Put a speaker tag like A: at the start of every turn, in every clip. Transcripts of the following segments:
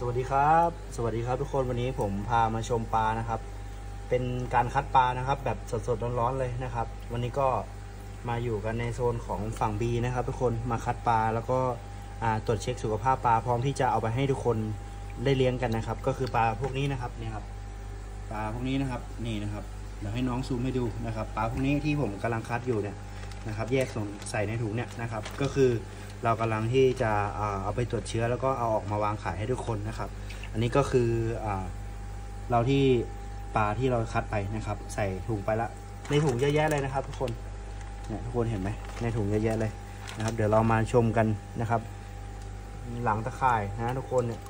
A: สวัสดีครับ สวัสดีครับทุกคนวันนี้ผมพามาชมปลานะครับ เป็นการคัดปลานะครับ แบบสดๆร้อนๆเลยนะครับ วันนี้ก็มาอยู่กันในโซนของฝั่ง B นะครับ ทุกคนมาคัดปลาแล้วก็ตรวจเช็คสุขภาพปลาพร้อมที่จะเอาไปให้ทุกคนได้เลี้ยงกันนะครับ ก็คือปลาพวกนี้นะครับนี่ครับปลาพวกนี้นะครับนี่นะครับเดี๋ยวให้น้องซูมให้ดูนะครับปลาพวกนี้ที่ผมกำลังคัดอยู่เนี่ย นะครับ แยกส่งใส่ในถุงเนี่ยนะครับ ก็คือเรากำลังที่จะเอาไปตรวจเชื้อแล้วก็เอาออกมาวางขายให้ทุกคนนะครับ อันนี้ก็คืออเราที่ปลาที่เราคัดไปนะครับ ใส่ถุงไปละ ในถุงเยอะแยะเลยนะครับ ทุกคนเนี่ยทุกคนเห็นไหมในถุงเยอะแยะเลยนะครับ เดี๋ยวเรามาชมกันนะครับ หลังตะข่ายนะทุกคนเนี่ย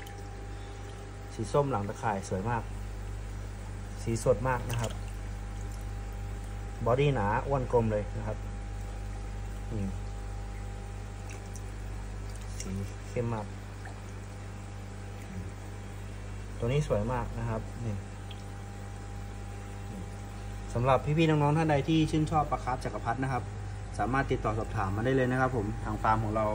A: สีส้มหลังตะข่ายสวยมาก สีสดมากนะครับ บอดี้หนาอ้วนกลมเลยนะครับ สีเข้มมาก ตัวนี้สวยมากนะครับนี่สำหรับพี่ๆน้องๆท่านใดที่ชื่นชอบปลาคาร์ฟจักรพรรดินะครับ สามารถติดต่อสอบถามมาได้เลยนะครับ ผมทางฟาร์มของเรา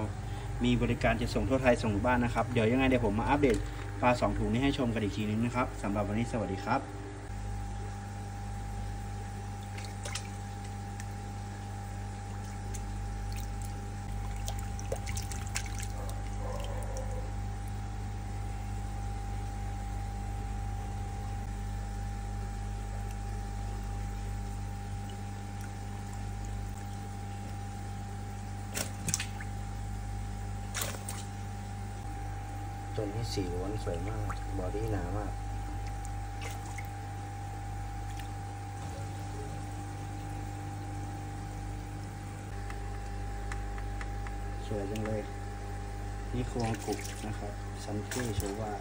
A: มีบริการจะส่งทั่วไทยส่งถึงบ้านนะครับ เดี๋ยวยังไงเดี๋ยวผมมาอัปเดตปลาสองถุงนี้ให้ชมกันอีกทีนึงนะครับสำหรับวันนี้สวัสดีครับ ตัวนี้สีล้วนสวยมาก บอดี้หนามากสวยจังเลย นี่ควงกุกนะครับ ซันเก้โชว่า